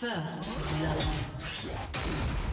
First blood.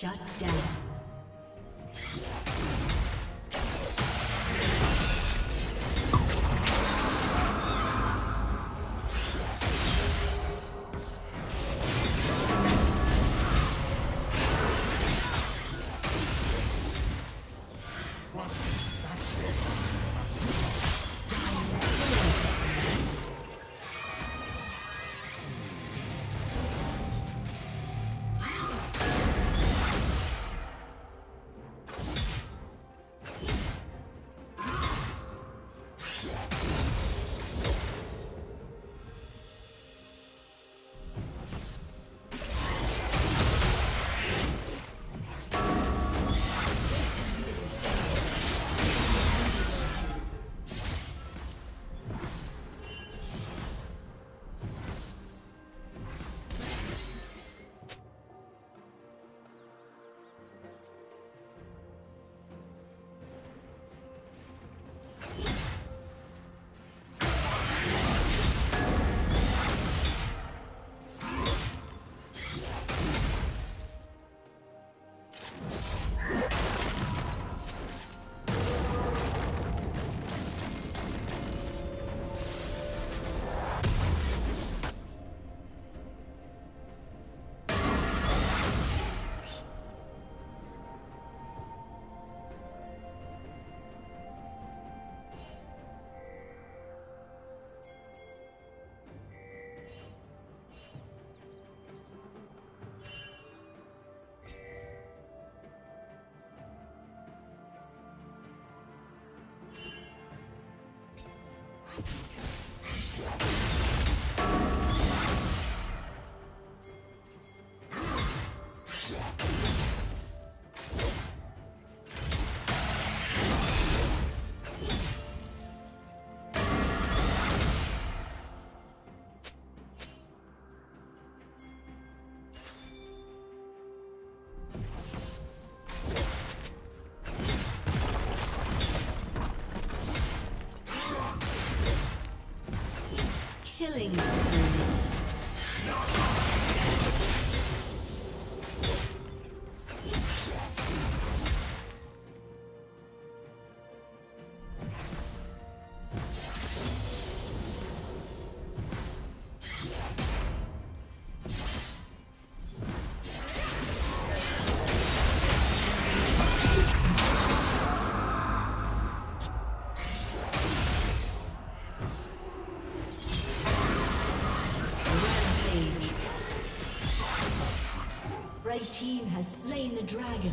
Shut down. you Killing spree. The dragon.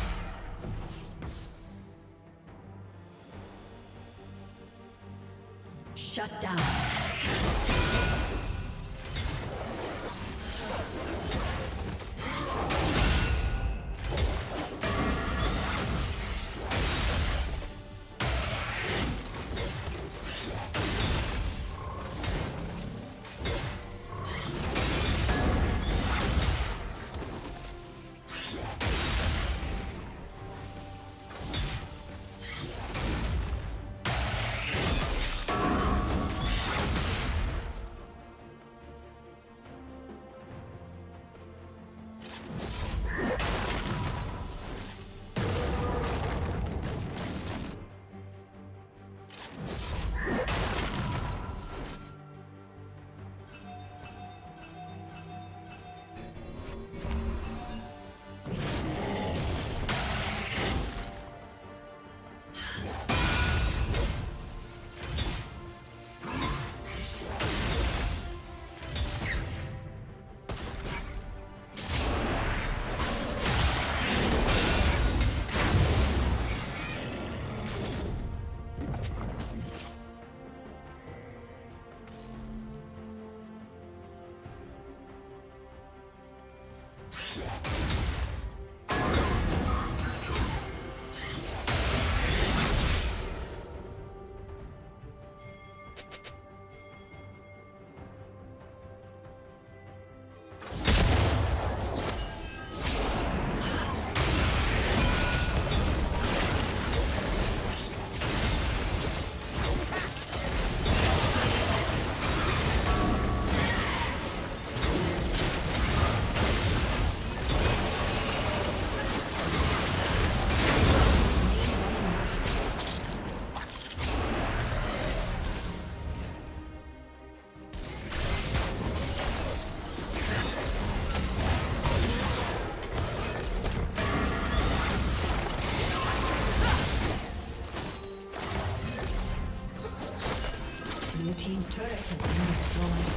team's turret has been destroyed.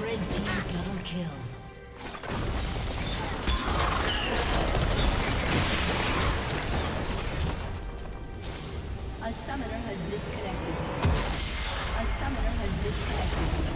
Red team double kill. A summoner has disconnected. A summoner has disconnected.